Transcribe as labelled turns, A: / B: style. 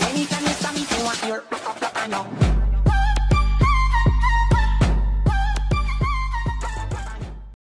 A: when he